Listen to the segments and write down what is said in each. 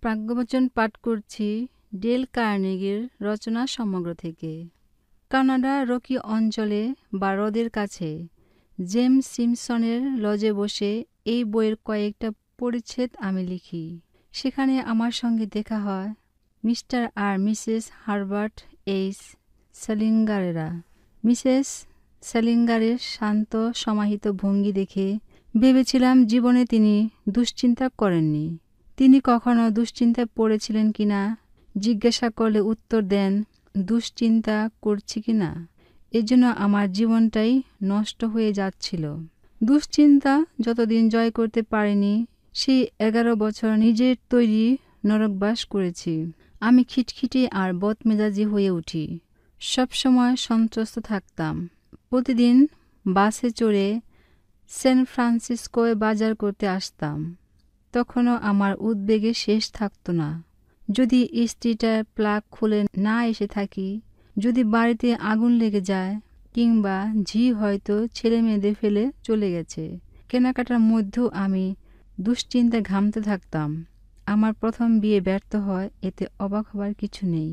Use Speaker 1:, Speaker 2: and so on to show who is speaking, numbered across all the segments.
Speaker 1: প্রাজ্ঞবচন পাঠ করছি ডেল কার্নেগির রচনা সমগ্র থেকে। কানাডা রকি অঞ্চলে বা হ্রদের কাছে জেমস সিমসনের লজে বসে এই বইয়ের কয়েকটা পরিচ্ছেদ আমি লিখি। সেখানে আমার সঙ্গে দেখা হয় মিস্টার আর মিসেস হারবার্ট এইচ সেলিঙ্গারেরা। মিসেস সেলিঙ্গারের শান্ত, সমাহিত ভঙ্গি দেখে ভেবেছিলাম জীবনে তিনি দুশ্চিন্তা করেননি। তিনি কখনো দুশ্চিন্তায় পড়েছিলেন কিনা? জিজ্ঞাসা করলে উত্তর দেন, দুশ্চিন্তা করছি কি না এজন্য আমার জীবনটাই নষ্ট হয়ে যাচ্ছিল। দুশ্চিন্তা যতদিন জয় করতে পারিনি, সেই এগারো বছর নিজের তৈরি নরকবাস করেছি। আমি খিটখিটে আর বদমেজাজি হয়ে উঠি। সবসময় সন্ত্রস্ত থাকতাম। প্রতিদিন বাসে চড়ে স্যান ফ্রান্সিসকোয় বাজার করতে আসতাম। তখনও আমার উদ্বেগে শেষ থাকতো না। যদি স্ত্রীটার প্লাগ খুলে না এসে থাকি, যদি বাড়িতে আগুন লেগে যায়, কিংবা ঝি হয়তো ছেলে মেয়েদের ফেলে চলে গেছে। কেনাকাটার মধ্যেও আমি দুশ্চিন্তায় ঘামতে থাকতাম। আমার প্রথম বিয়ে ব্যর্থ হয়, এতে অবাক হবার কিছু নেই।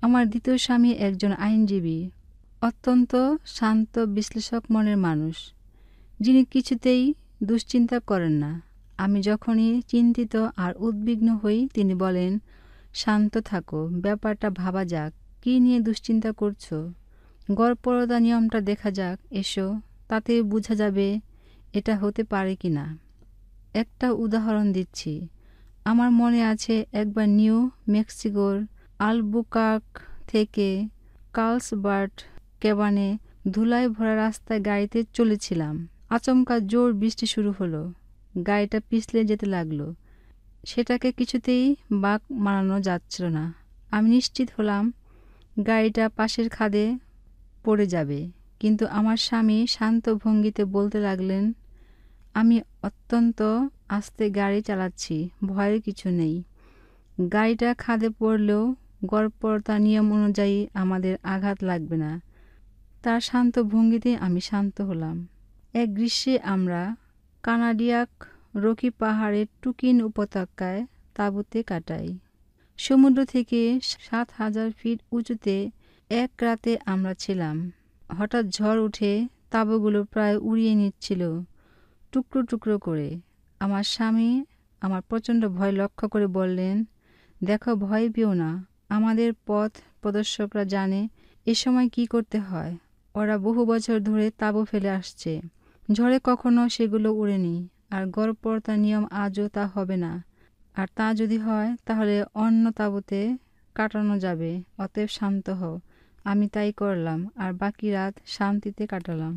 Speaker 1: আমার দ্বিতীয় স্বামী একজন আইনজীবী, অত্যন্ত শান্ত, বিশ্লেষক মনের মানুষ, যিনি কিছুতেই দুশ্চিন্তা করেন না। আমি যখনই চিন্তিত আর উদ্বিগ্ন হই, তিনি বলেন, শান্ত থাকো, ব্যাপারটা ভাবা যাক, কী নিয়ে দুশ্চিন্তা করছ? গড়পরদা নিয়মটা দেখা যাক, এসো, তাতে বোঝা যাবে এটা হতে পারে কি না। একটা উদাহরণ দিচ্ছি। আমার মনে আছে একবার নিউ মেক্সিকোর আলবুকাক থেকে কার্লসবার্ট কেবানে ধুলায় ভরা রাস্তায় গাড়িতে চলেছিলাম। আচমকা জোর বৃষ্টি শুরু হলো। গাড়িটা পিছলে যেতে লাগল। সেটাকে কিছুতেই বাঁক মারানো যাচ্ছিল না। আমি নিশ্চিত হলাম গাড়িটা পাশের খাদে পড়ে যাবে। কিন্তু আমার স্বামী শান্ত ভঙ্গিতে বলতে লাগলেন, আমি অত্যন্ত আস্তে গাড়ি চালাচ্ছি ভয়ের কিছু নেই। গাড়িটা খাদে পড়লেও গড়পড়তা নিয়ম অনুযায়ী আমাদের আঘাত লাগবে না। তার শান্ত ভঙ্গিতে আমি শান্ত হলাম। এক গ্রীষ্মে আমরা কানাডিয়াক রকি পাহাড়ের টুকিন উপত্যকায় তাঁবুতে কাটাই। সমুদ্র থেকে সাত হাজার ফিট উঁচুতে এক রাতে আমরা ছিলাম। হঠাৎ ঝড় উঠে তাঁবুগুলো প্রায় উড়িয়ে নিচ্ছিল টুকরো টুকরো করে। আমার স্বামী আমার প্রচণ্ড ভয় লক্ষ্য করে বললেন, দেখো, ভয় পেও না। আমাদের পথ প্রদর্শকরা জানে এ সময় কি করতে হয়। ওরা বহু বছর ধরে তাঁবু ফেলে আসছে। ঝড়ে কখনো সেগুলো উড়েনি আর গড়পড়তা নিয়ম আজও তা হবে না। আর তা যদি হয়, তাহলে অন্য তাবুতে কাটানো যাবে, অতএব শান্ত হও। আমি তাই করলাম, আর বাকি রাত শান্তিতে কাটালাম।